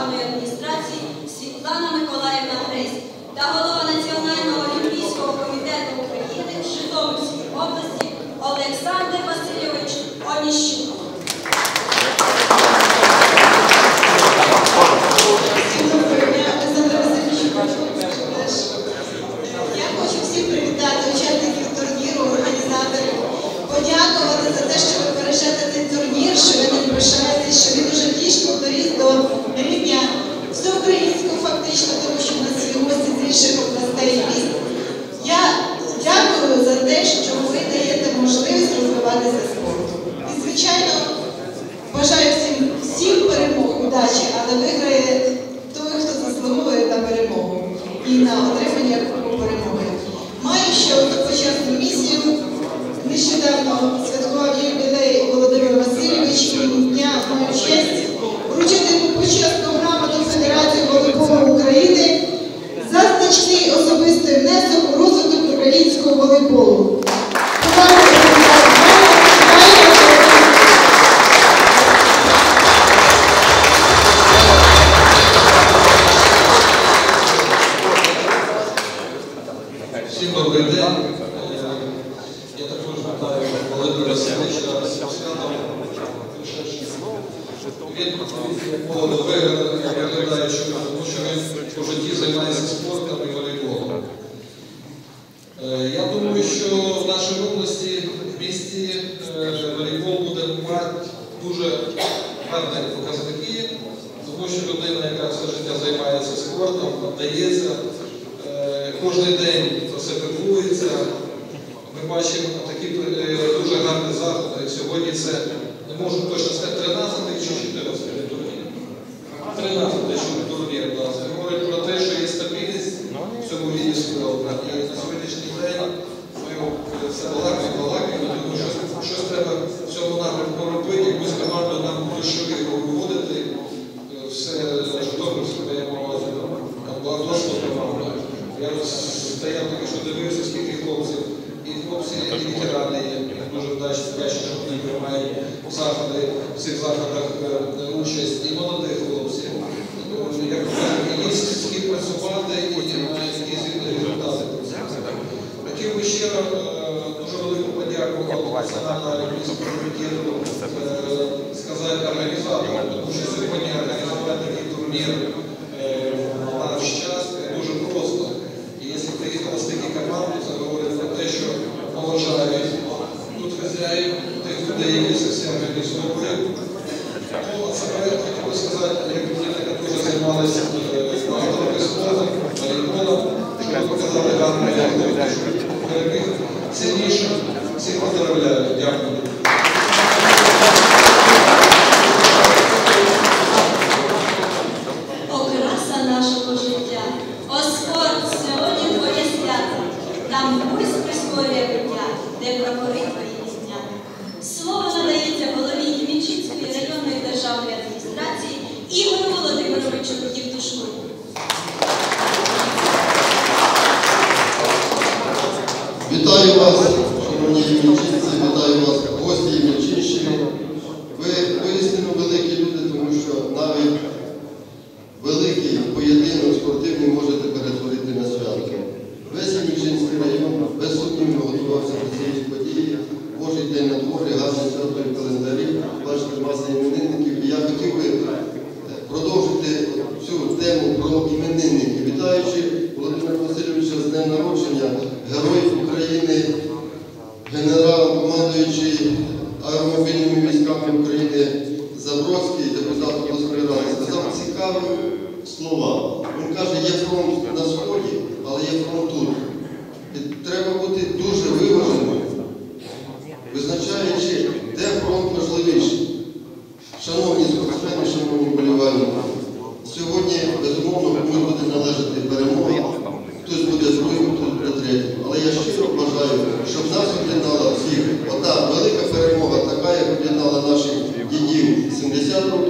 державної адміністрації Світлана Миколаївна Гресь та голова Національного олімпійського комітету України в Житомирській області Олександр Васильович Оніщук. Я хочу всіх привітати учасників турніру, організаторів, подякувати за те, що ви бережете цей турнір, що ви ним пишаєтесь, що він уже дійсно доріс до рівня всеукраїнського фактично, тому що в нас є гості з інших областей і міст. Я дякую за те, що ви даєте можливість розвиватися спорту. І, звичайно, бажаю всім, всім удачі, але виграє той, хто заслуговує на перемогу і на отримання перемоги. Маю ще одну почесну місію. Нещодавно святкував ювілей Володимир Васильович дня маю честь вручити йому почесну грамоту Федерації волейболу України за значний особистий внесок у розвиток українського волейболу. Добрий день. Я також вітаю Володимира Васильовича з святом. Він молодо виглядає, що він по житті займається спортом і волейболом. Е, Я думаю, що в нашій області, в місті е, волейбол буде мати дуже гарні показники, тому що людина, яка все життя займається спортом, віддається, кожен день це піклується. Ми бачимо такі е, дуже гарні заходи. Сьогодні це, не можу точно сказати, 13 чи 14 турнір. 13 турнір у. Говорить про те, що є стабільність в цьому спорту. І на сьогоднішній день ми е, все балакаємо, балакаємо. Тому що щось треба в цьому напрямку робити, якусь команду нам душові виводити. Е, Все Житомирське дає мовити. Там була дошла команда. Я стояв таки, що дивився, скільки хлопців. І хлопці, і ветерани є. Їх дуже вдачі, вдячні, що вони приймають заходи, в цих заходах е, участь. І молодих хлопців. Як є з ким працювати і мають якісь результати. Хотів би ще е, дуже велику подяку Національному олімпійському комітету е, сказати організаторам, тому що сьогодні організувати такий турнір е, на наш час дуже просто. І якщо приїхали стільки команд, це говорить про те, що поважають тут хазяїв, тих людей, які совсем все організовують. Ну, це проєкт, хотів би сказати, як діти, які займалися е, багато спортом, волейболом, що показали гарну як не переміг сильніше. Всіх поздравляю. Дякую. Володимировичу Євтушку. Вітаю вас, Днем народження, Героїв України, генерал-командуючий аеромобільними військами України Забродський, депутат обласної ради, сказав цікаві слова. Він каже, є фронт на сході, але є фронт тут. І треба бути дуже виваженим, визначаючи, де фронт важливіший. Шановні спортсмени, шановні болівальники, сьогодні, безумовно, комусь буде належати перемога, всіх одна велика перемога,